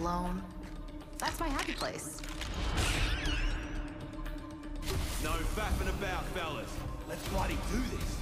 cold, alone. That's my happy place. No faffing about, fellas. Let's bloody do this.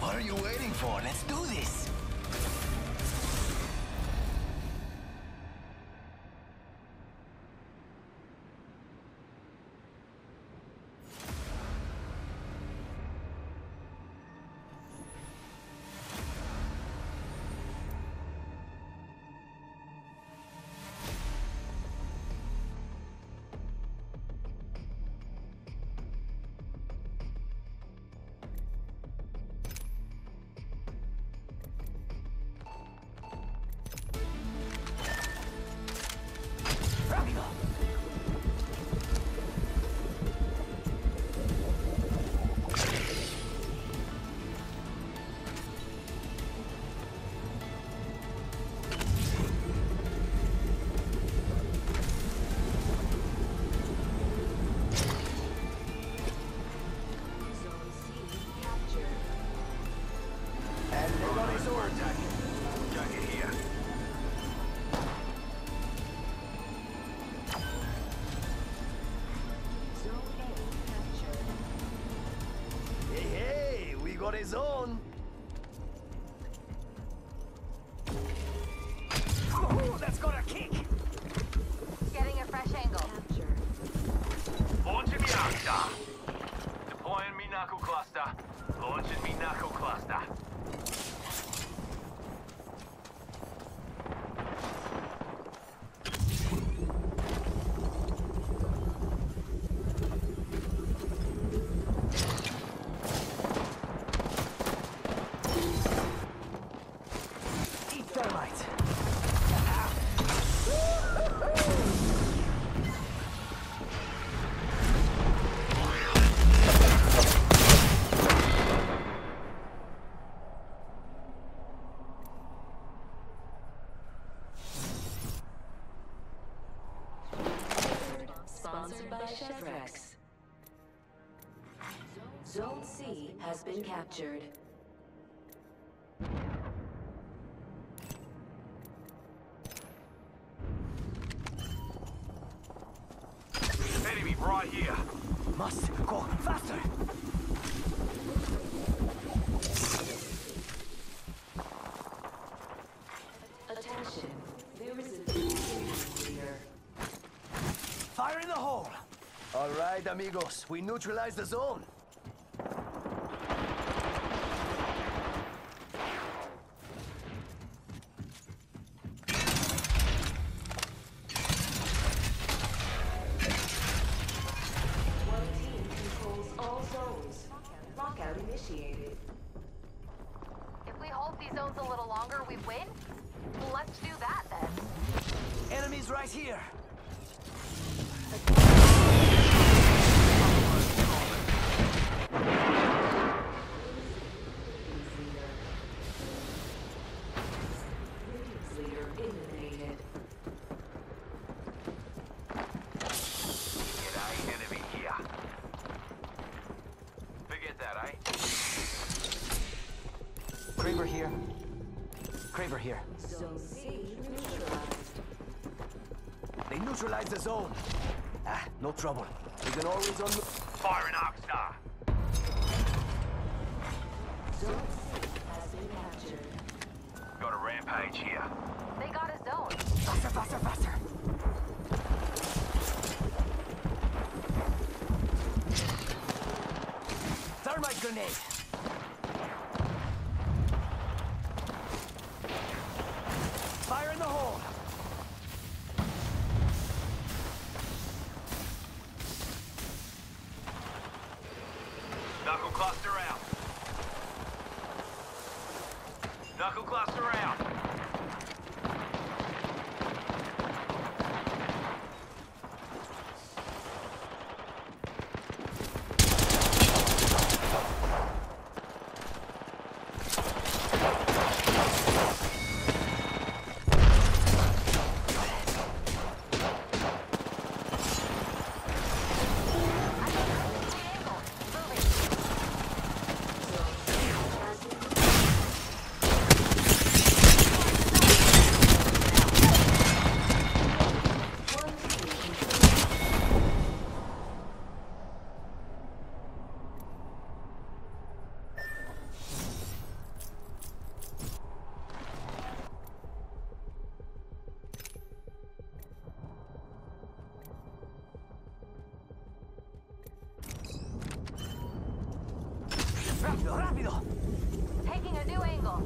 What are you waiting for? Let's do this. Got been captured. Enemy right here. Must go faster. Attention, there is a new here. Fire in the hole. All right, amigos. We neutralize the zone. Here. Zone C neutralized. They neutralize the zone. Ah, no trouble. We can always un... Firing new angle.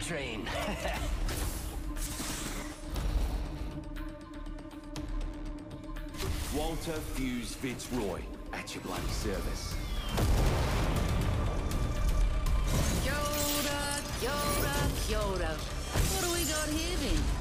train. Walter Fuse Fitzroy, at your bloody service. Yoda, Yoda, Yoda. What do we got here then?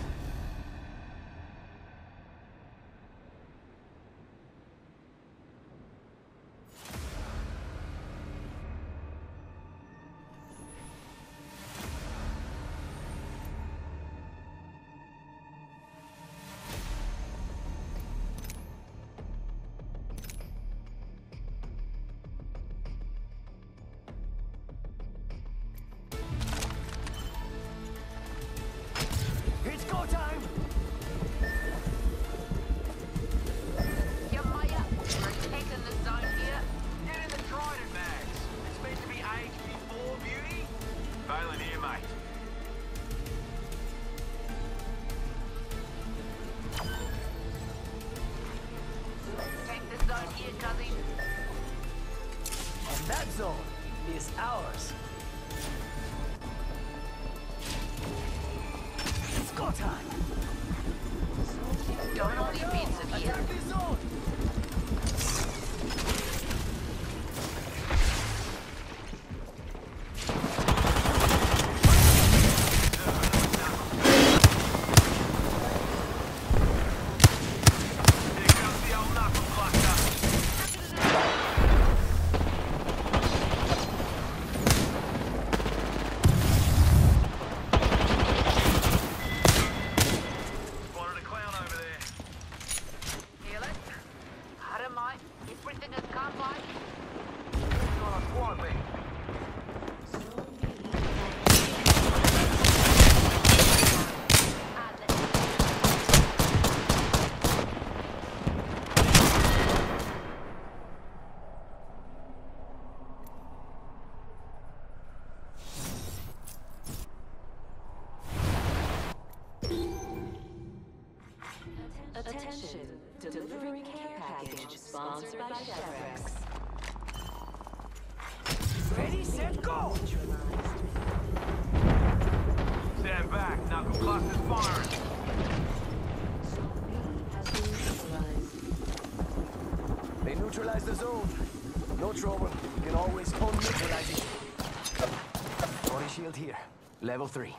Attention, care package sponsored by Ready, set, go! Stand back, now the clock is firing. They neutralized the zone. No trouble. You can always unneutralize it. Body shield here. Level 3.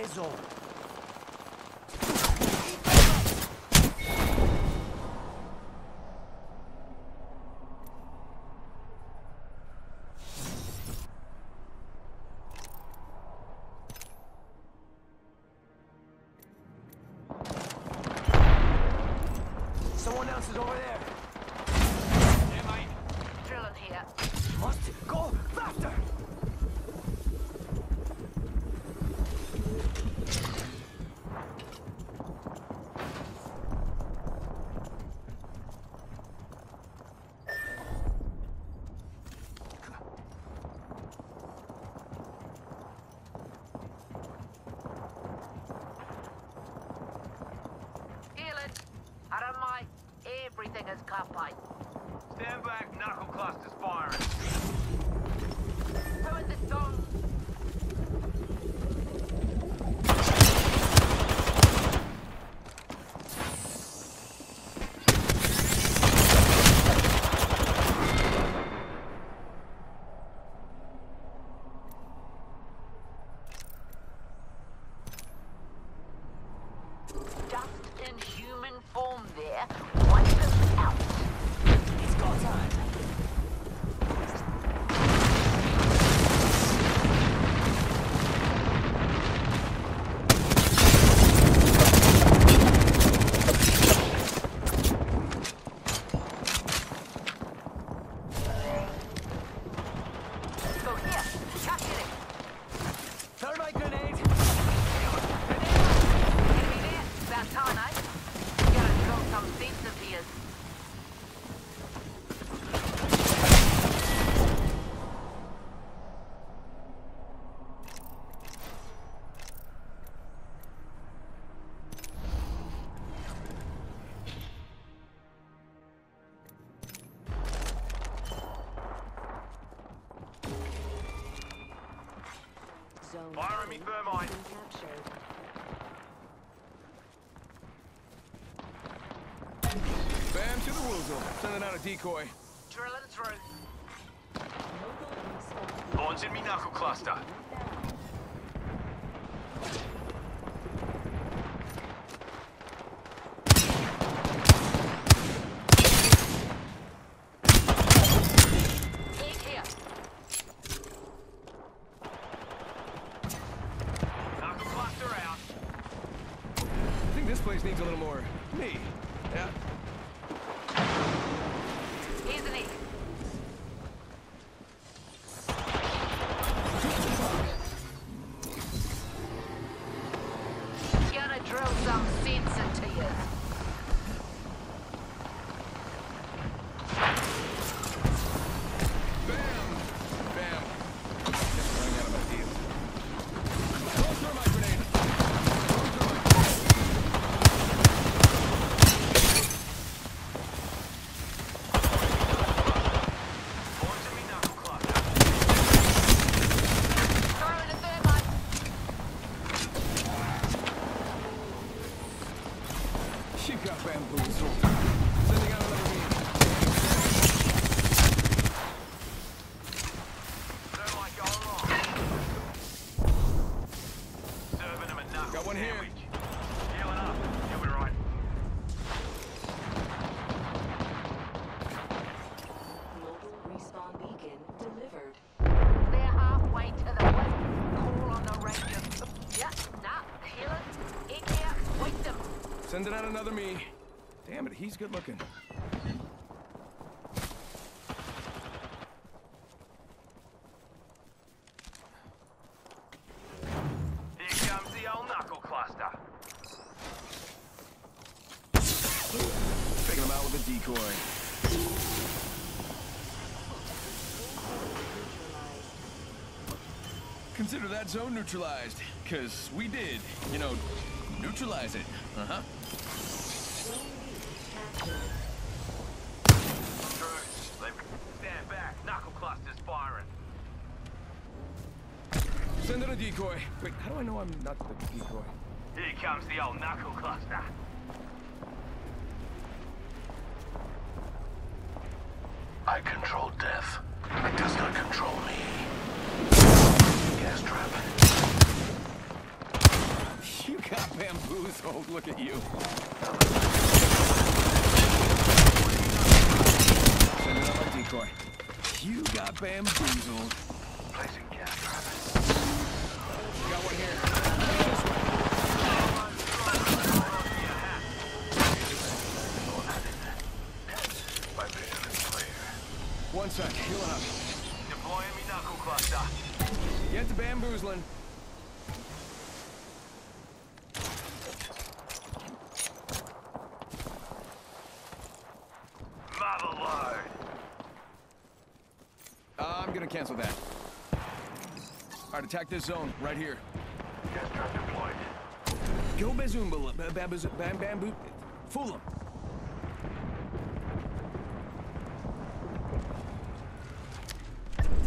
is all. Someone else is over there. An Fire me thermite. Bam to the woozle. Sending out a decoy. Drilling through. Launching me knuckle cluster. Thank you. Sending out another me. Damn it, he's good looking. Here comes the old knuckle cluster. Him out with a decoy. Consider that zone neutralized, because we did, you know, neutralize it. Uh-huh. Not the decoy? Here comes the old knuckle cluster. I control death. It does not control me. Gas trap. You got bamboozled. Look at you. Send it out my decoy. You got bamboozled. Attack this zone right here. Gas trap deployed. Go bazoomba, ba- bamboo, bam, bamboo. Fool him.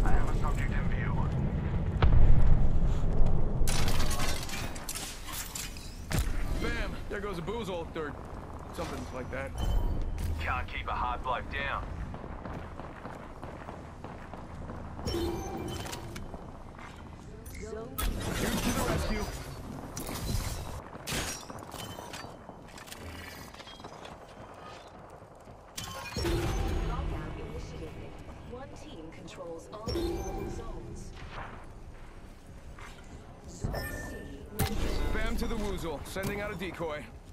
I have a subject in view. Bam! There goes a boozle, or something like that. Can't keep a hard bloke down. Decoy.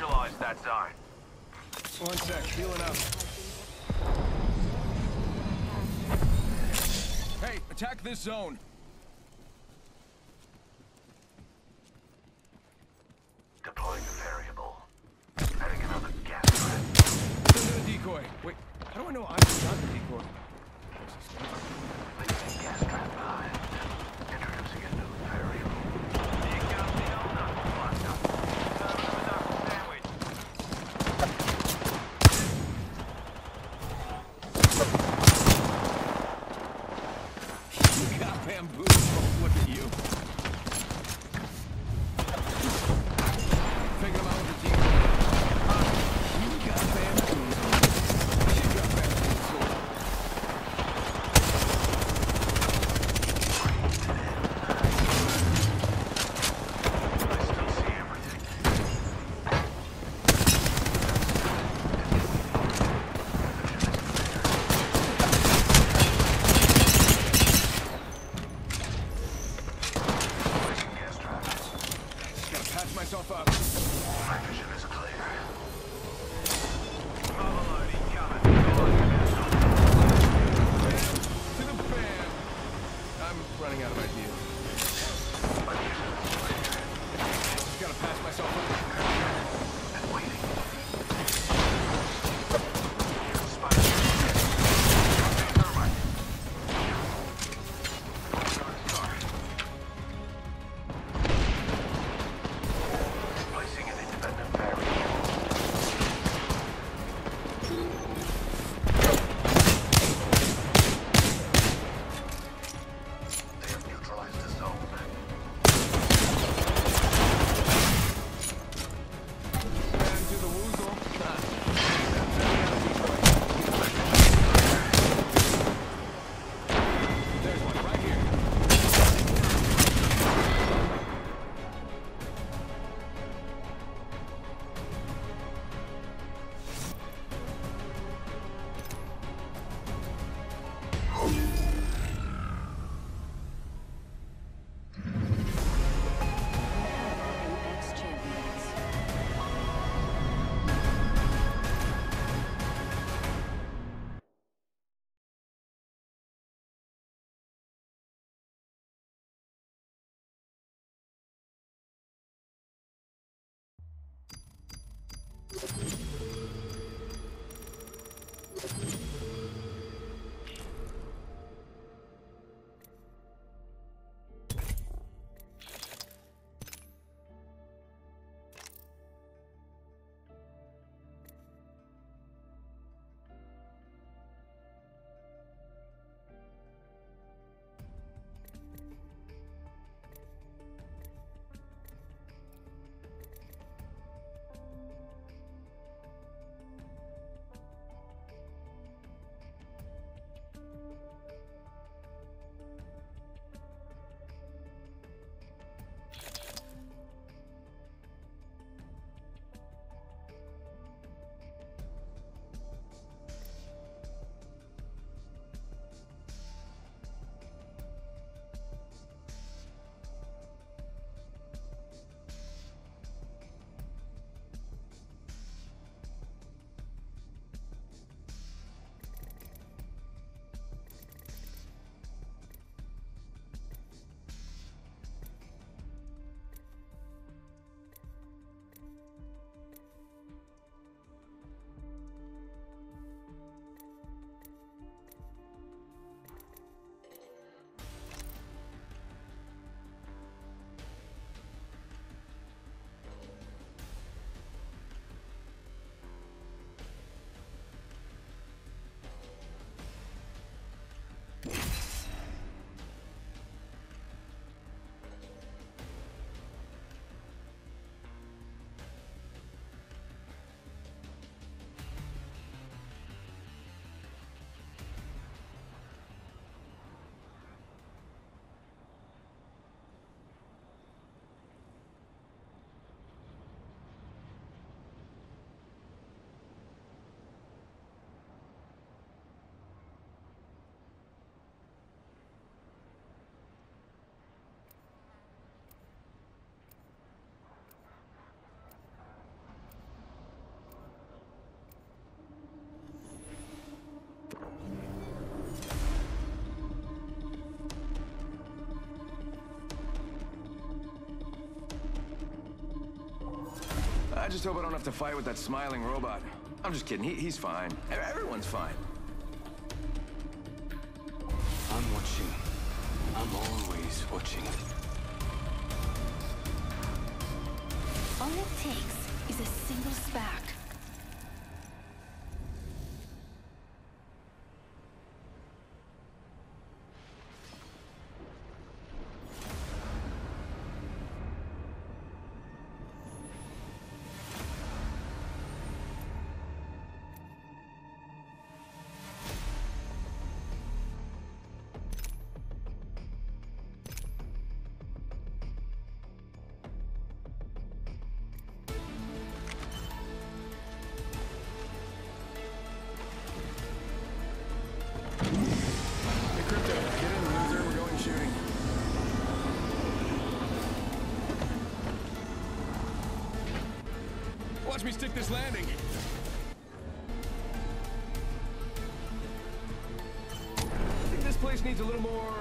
We neutralized that zone. One sec, healing up. Hey, attack this zone. Deploying a variable. Adding another gas trap. Send in a decoy. Wait, how do I know I'm not the decoy? Just hope I don't have to fight with that smiling robot. I'm just kidding. He, he's fine. Everyone's fine. Watch me stick this landing. I think this place needs a little more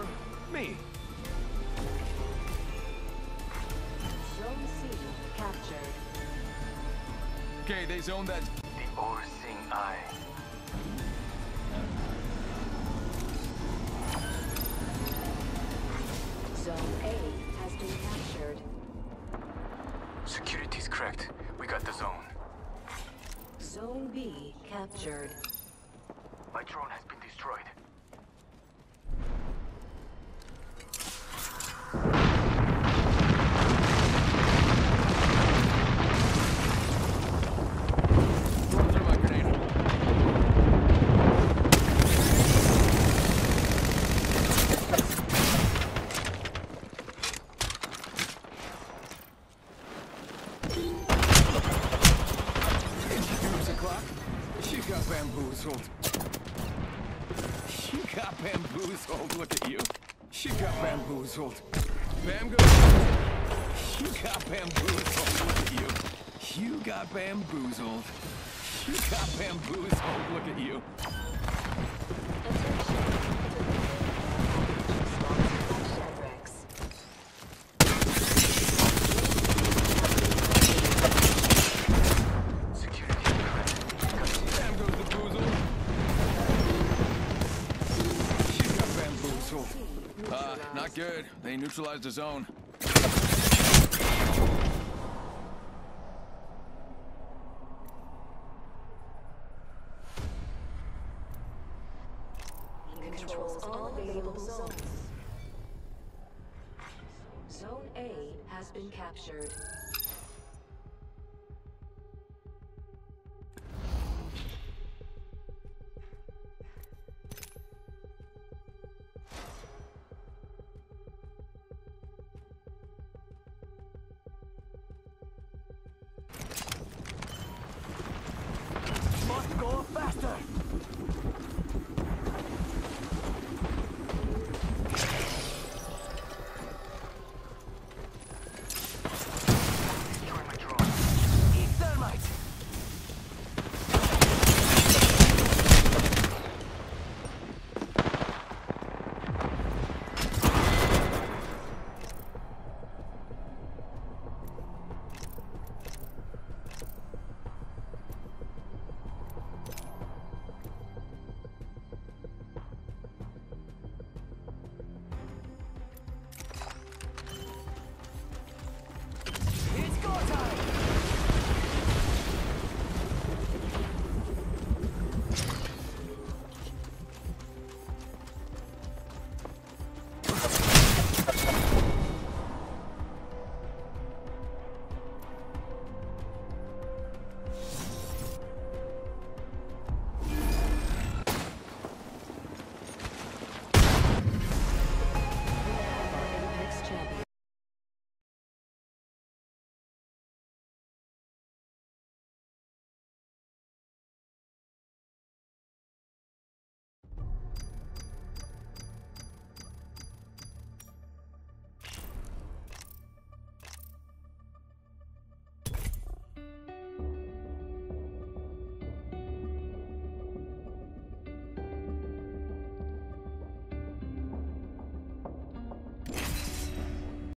me. Zone C captured. Okay, they zoned that. The overseeing eye. Zone A has been captured. Security's cracked. We got the zone. Zone B captured. My drone has been destroyed. Throw my grenade. Excuse o'clock. You got bamboozled. You got bamboozled. Look at you. You got bamboozled. Bam. You got bamboozled. Look at you. You got bamboozled. You got bamboozled. Look at you. Neutralized the zone. Zones. Zone A has been captured.